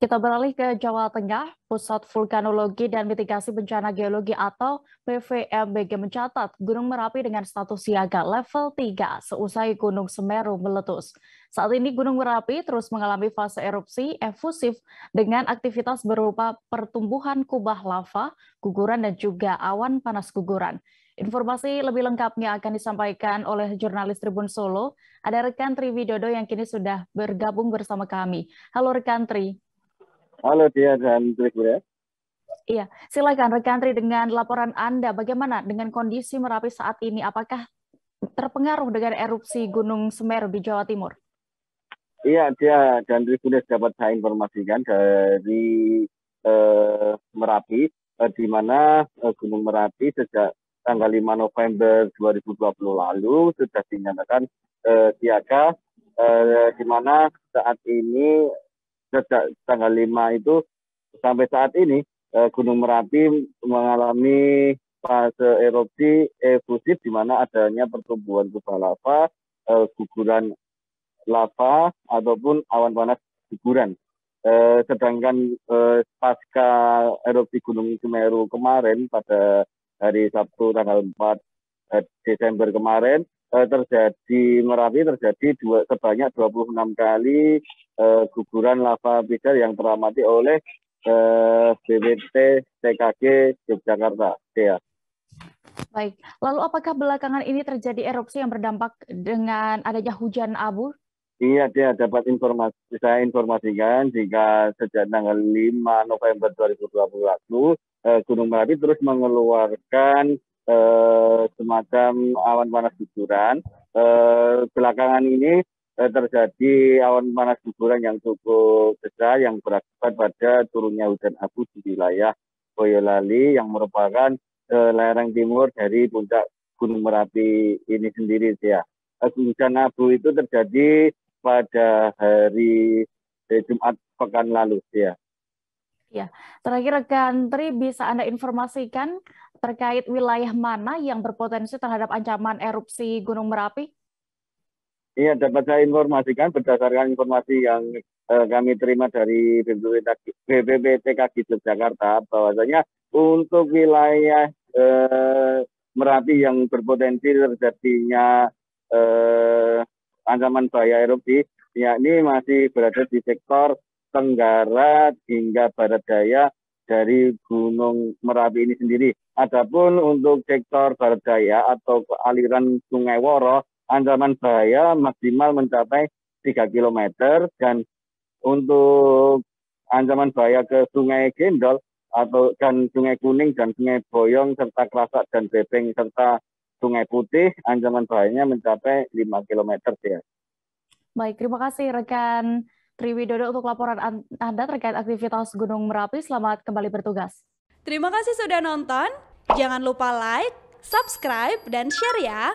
Kita beralih ke Jawa Tengah, Pusat Vulkanologi dan Mitigasi Bencana Geologi atau PVMBG mencatat Gunung Merapi dengan status siaga level 3 seusai Gunung Semeru meletus. Saat ini Gunung Merapi terus mengalami fase erupsi efusif dengan aktivitas berupa pertumbuhan kubah lava, guguran dan juga awan panas guguran. Informasi lebih lengkapnya akan disampaikan oleh jurnalis Tribun Solo. Ada rekan Tri Widodo yang kini sudah bergabung bersama kami. Halo rekan Tri. Halo Dia dan Tribun Iya, silakan rekan Tri dengan laporan Anda bagaimana dengan kondisi Merapi saat ini? Apakah terpengaruh dengan erupsi Gunung Semeru di Jawa Timur? Iya, dia dan Tribun dapat saya informasikan dari eh, Merapi, eh, di mana eh, Gunung Merapi sejak tanggal 5 November 2020 lalu sudah dinyatakan eh, siaga, eh, di mana saat ini sejak tanggal 5 itu sampai saat ini eh, Gunung Merapi mengalami fase erupsi efusif di mana adanya pertumbuhan kubah lava, eh, guguran lava ataupun awan panas guguran. Eh, sedangkan eh, pasca erupsi Gunung Semeru kemarin pada hari Sabtu tanggal 4 eh, Desember kemarin eh, terjadi Merapi terjadi dua, sebanyak 26 kali eh, guguran lava pijar yang teramati oleh eh, BPT TKG Yogyakarta. Ya. Baik, lalu apakah belakangan ini terjadi erupsi yang berdampak dengan adanya hujan abu? Iya, dia dapat informasi. Saya informasikan jika sejak tanggal 5 November 2020 lalu, eh, Gunung Merapi terus mengeluarkan eh, semacam awan panas guguran. Eh, belakangan ini eh, terjadi awan panas guguran yang cukup besar yang berakibat pada turunnya hujan abu di wilayah Boyolali yang merupakan eh, lereng timur dari puncak Gunung Merapi ini sendiri ya. Hujan abu itu terjadi pada hari eh, Jumat pekan lalu ya. Ya, terakhir rekan Tri bisa Anda informasikan terkait wilayah mana yang berpotensi terhadap ancaman erupsi Gunung Merapi? Iya, dapat saya informasikan berdasarkan informasi yang eh, kami terima dari BPPTKG Yogyakarta bahwasanya untuk wilayah eh, Merapi yang berpotensi terjadinya eh, ancaman bahaya erupsi, yakni masih berada di sektor tenggara hingga barat daya dari Gunung Merapi ini sendiri. Adapun untuk sektor barat daya atau aliran Sungai Woro, ancaman bahaya maksimal mencapai 3 km dan untuk ancaman bahaya ke Sungai Gendol atau dan Sungai Kuning dan Sungai Boyong serta Kerasak dan Bebeng serta Sungai Putih ancaman bahayanya mencapai 5 km ya. Baik, terima kasih rekan Triwidodo untuk laporan Anda terkait aktivitas Gunung Merapi. Selamat kembali bertugas. Terima kasih sudah nonton. Jangan lupa like, subscribe, dan share ya.